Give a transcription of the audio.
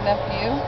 nephew.